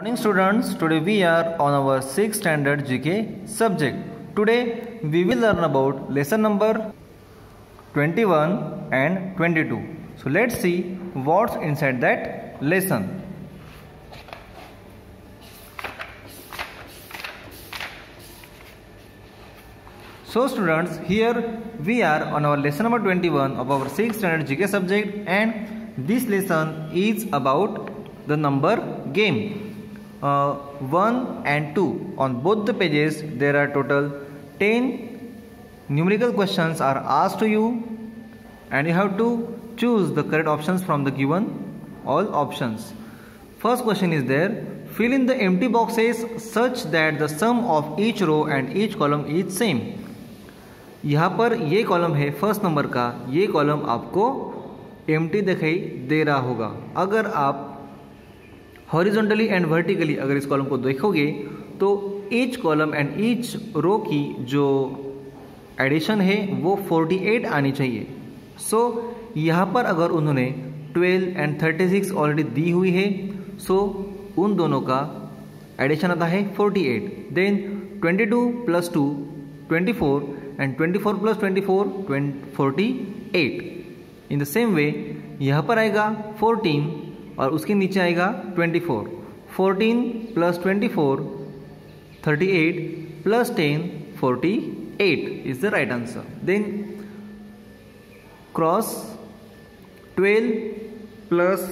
Morning students, today we are on our 6th standard GK subject. Today we will learn about lesson number 21 and 22. So let's see what's inside that lesson. So students, here we are on our lesson number 21 of our 6th standard GK subject and this lesson is about the number game one and two on both the pages there are total ten numerical question are asked to you and you have to choose the correct option from the given all option first question is there fill in the empty boxes such that the sum of each row and each column is same यहाँ पर ये column है first number का, ये column आपको empty दिखाई दे रहा होगा। अगर आप हॉरिजॉन्टली एंड वर्टिकली अगर इस कॉलम को देखोगे तो each column and each row की जो एडिशन है वो 48 आनी चाहिए। सो so, यहाँ पर अगर उन्होंने 12 एंड 36 ऑलरेडी दी हुई है सो so, उन दोनों का एडिशन आता है 48 then 22 plus two twenty and 24 plus 24 48 in the same way यहाँ पर आएगा 14 और उसके नीचे आएगा 24 14 plus twenty four thirty eight plus ten forty eight is the right answer then cross 12 plus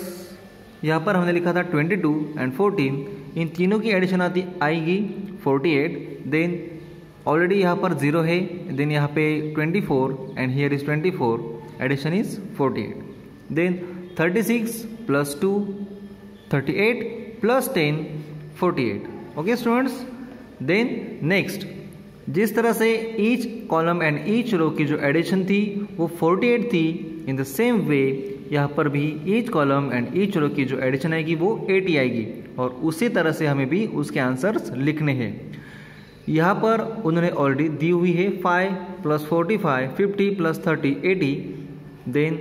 यहाँ पर हमने लिखा था 22 एंड 14 इन तीनों की एडिशन आती, आएगी 48 देन ऑलरेडी यहाँ पर ज़ीरो है. देन यहाँ पे 24 and here is 24 addition is 48 then 36 plus 2 38 plus 10 48 okay students then next जिस तरह से each column and each row की जो एडिशन थी, वो 48 थी इन द सेम वे यहाँ पर भी each column and each row की जो एडिशन आएगी, वो 80 आएगी। और उसी तरह से हमें भी उसके आंसर्स लिखने हैं। यहाँ पर उन्होंने ऑलरेडी दी हुई है 5 plus forty five fifty plus thirty eighty then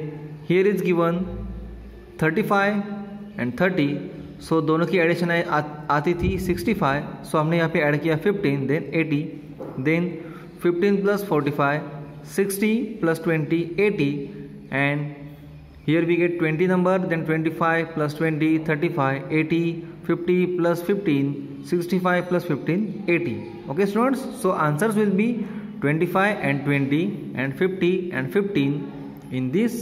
here is given 35 and 30 so दोनों की एडिशन आ, आती थी 65 सो हमने यहाँ पे ऐड किया 15 then eighty then 15 plus 45 60 plus 20 80 and here we get 20 number then 25 plus 20 35 80 50 plus 15 65 plus 15 80 okay students so answers will be 25 and 20 and 50 and 15 in this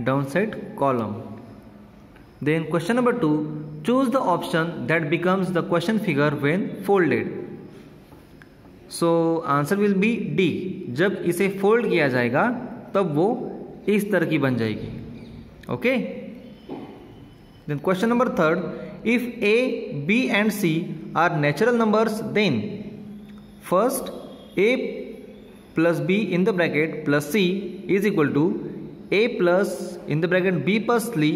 downside column Then question number 2, choose the option that becomes the question figure when folded. So answer will be D. जब इसे fold किया जाएगा तब वो इस तरह की बन जाएगी okay then question number third if a b and c are natural numbers then first a plus b in the bracket plus c is equal to a plus in the bracket b plus c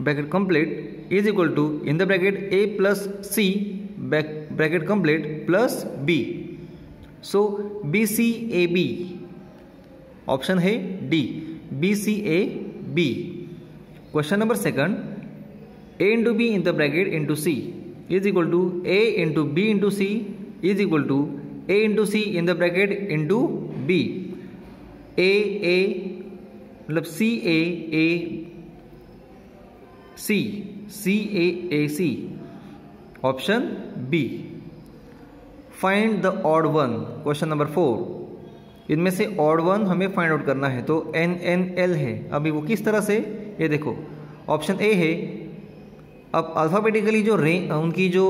bracket complete is equal to, in the bracket a plus c bracket complete plus b. So, b, c, a, b. Option है D B C A B question number second A into B in the bracket into C is equal to A into B into C is equal to A into C in the bracket into B A A मतलब C A A C C A A C option B find the odd one question number four इनमें से odd one हमें find out करना है तो N N L है। अभी वो किस तरह से? ये देखो। ऑप्शन ए है। अब अल्फ़ाबेटिकली जो रे, उनकी जो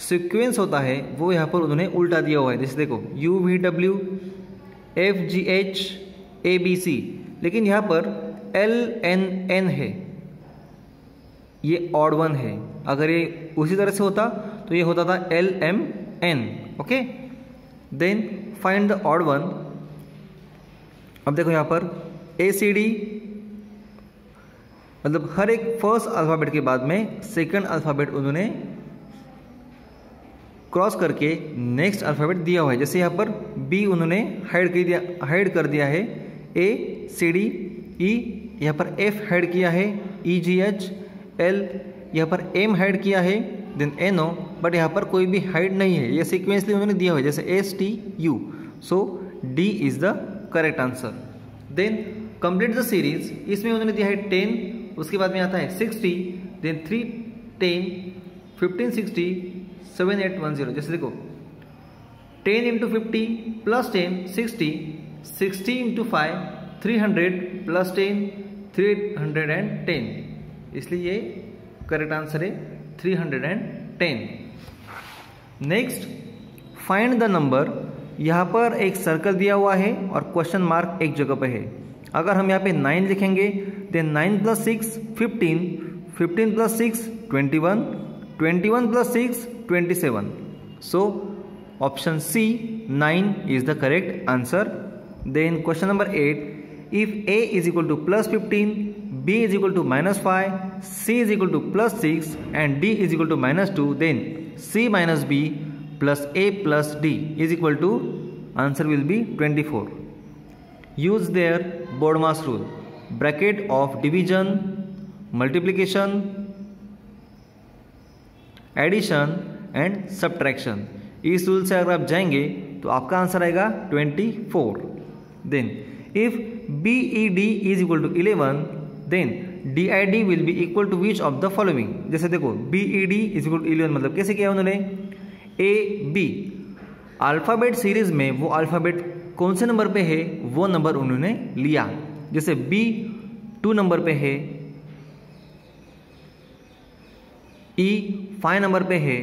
सिक्वेंस होता है, वो यहाँ पर उन्होंने उल्टा दिया हुआ है। जैसे देखो U V W F G H A B C लेकिन यहाँ पर एल एन एन है। ये ऑड वन है। अगर ये उसी तरह से होता तो ये होता था L M N okay then find the odd one अब देखो यहाँ पर ए सी डी मतलब हर एक फ़र्स्ट अल्फ़ाबेट के बाद में सेकंड अल्फ़ाबेट उन्होंने क्रॉस करके नेक्स्ट अल्फ़ाबेट दिया हुआ है। जैसे यहाँ पर बी उन्होंने हाइड कर दिया हाइड कर दिया है। ए सी डी ई यहाँ पर एफ़ हाइड किया है। ई जी एच एल यहाँ पर एम हाइड किया है देन एन ओ बट यहाँ पर कोई भी हाइड नहीं है। ये सिक्वेंसली उन्होंने दिया हुआ जैसे S T U so D is the correct answer then complete the series इसमें उन्होंने दिया है टेन उसके बाद में आता है sixty then three ten fifteen sixty seven eight one zero जैसे देखो ten into fifty plus ten sixty sixty into five three hundred plus ten three hundred and ten इसलिए ये करेक्ट आंसर है three hundred and ten next find the number यहाँ पर एक circle दिया हुआ है और क्वेश्चन मार्क एक जगह पर है। अगर हम यहाँ पे नाइन लिखेंगे then nine plus six fifteen fifteen plus six twenty one twenty one plus six twenty seven so option C nine is the correct answer then question number eight if a is equal to plus 15 b is equal to minus 5 c is equal to plus 6 and d is equal to minus 2 then c minus b plus a plus d is equal to answer will be 24 use their Bodmas rule bracket of division multiplication addition and subtraction इस rule से अगर आप जाएंगे तो आपका answer आएगा 24 then if B E D is equal to eleven Then D I D will be equal to which of the following जैसे देखो B E D is equal to eleven मतलब कैसे किया उन्होंने? ए बी अल्फ़ाबेट सीरीज़ में वो alphabet कौन से नंबर पे है? वो नंबर उन्होंने लिया। जैसे बी टू नंबर पे है। ई फाइव नंबर पे है।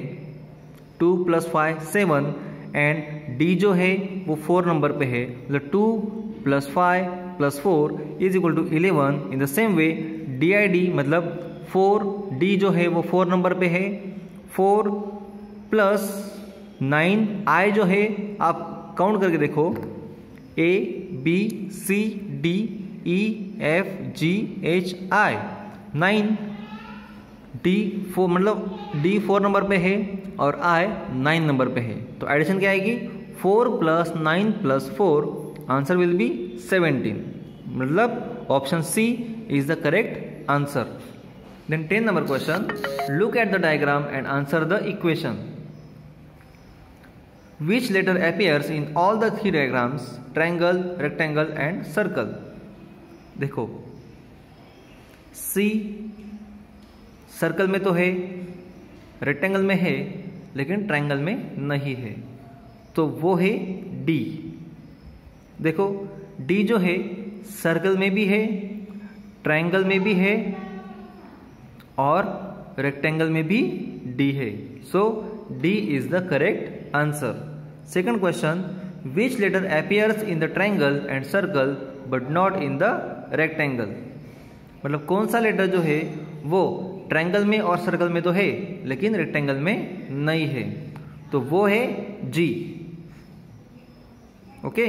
Two plus five seven and D जो है, वो फोर नंबर पे है। मतलब two plus five plus four is equal to eleven in the same way D I D मतलब फोर डी जो है वो फोर नंबर पे है। फोर प्लस नाइन आई जो है, आप काउंट करके देखो। A B C D E F G H I nine D four मतलब डी फोर नंबर पे है और आई नाइन नंबर पे है। तो एडिशन क्या आएगी? Four plus nine plus four answer will be seventeen मतलब option C is the correct answer. Then ten number question look at the diagram and answer the equation which letter appears in all the three diagrams triangle rectangle and circle देखो। C circle में तो है rectangle में है, लेकिन triangle में नहीं है। तो वो है डी देखो डी जो है सर्कल में भी है ट्रायंगल में भी है, और रेक्टेंगल में भी डी है. So D is the correct answer second question which letter appears in the triangle and circle but not in the rectangle मतलब कौन सा लेटर जो है, वो ट्रायंगल में और सर्कल में तो है, लेकिन रेक्टेंगल में नहीं है. तो वो है G okay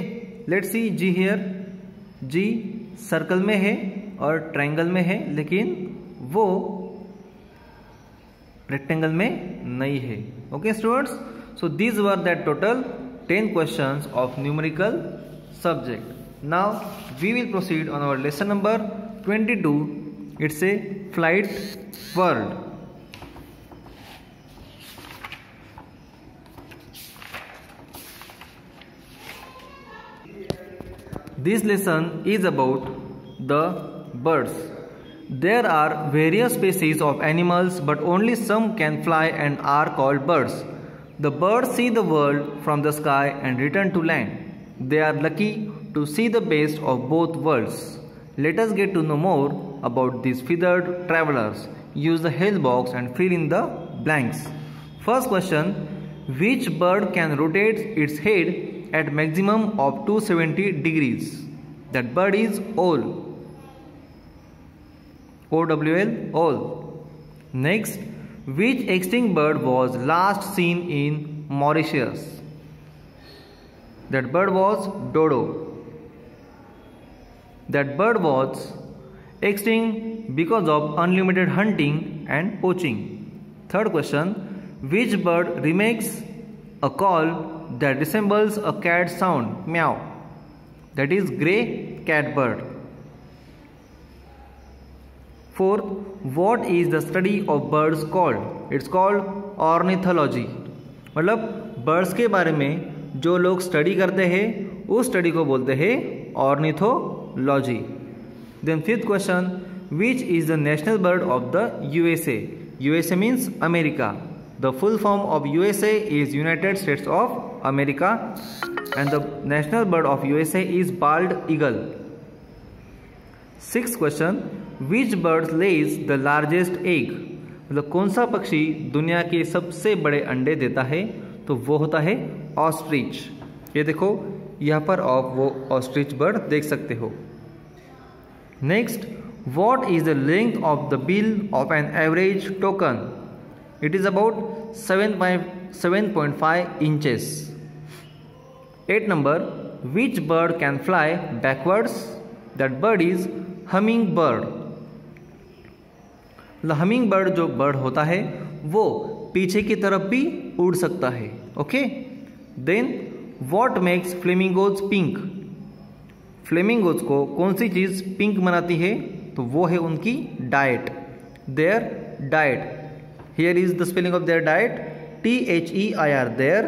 let see G here G circle में है और ट्रायंगल में है, लेकिन वो रेक्टेंगल में नहीं है। Okay students so these were that total ten question of numerical subject now we will proceed on our lesson number twenty two it's a flight This lesson is about the birds. There are various species of animals but only some can fly and are called birds. The birds see the world from the sky and return to land. They are lucky to see the best of both worlds. Let us get to know more about these feathered travelers. Use the help box and fill in the blanks. First question Which bird can rotate its head at maximum of 270 degrees. That bird is owl. OWL, owl. Next, which extinct bird was last seen in Mauritius? That bird was dodo. That bird was extinct because of unlimited hunting and poaching. Third question, which bird remakes a call that resembles a cat sound. Meow. That is grey catbird. Fourth what is the study of birds called it's called ornithology मतलब birds के बारे में जो लोग study करते हैं, उस study को बोलते हैं ornithology then fifth question which is the national bird of the USA USA means America the full form of USA is United States of America and the national bird of USA is bald eagle six question which bird lays the largest egg मतलब कौन सा पक्षी दुनिया के सबसे बड़े अंडे देता है? तो वो होता है ऑस्ट्रिच ये देखो, यहाँ पर आप वो ऑस्ट्रिच बर्ड देख सकते हो। Next what is the length of the bill of an average toucan it is about seven seven point five inches eight number which bird can fly backwards that bird is hummingbird hummingbird जो bird होता है, वो पीछे की तरफ़ भी उड़ सकता है okay then what makes flamingos pink flamingos को कौन सी चीज़ पिंक बनाती है? तो वो है उनकी diet their diet here is the spelling of their diet T H E I R their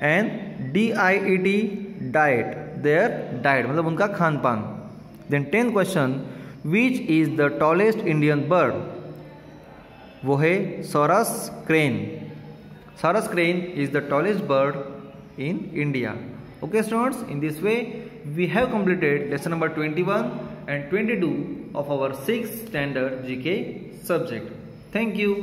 and D I E D diet their diet मतलब उनका खान पान then tenth question which is the tallest Indian bird वो है sarus crane sarus crane is the tallest bird in India okay students in this way we have completed lesson number 21 and 22 of our six standard G K subject thank you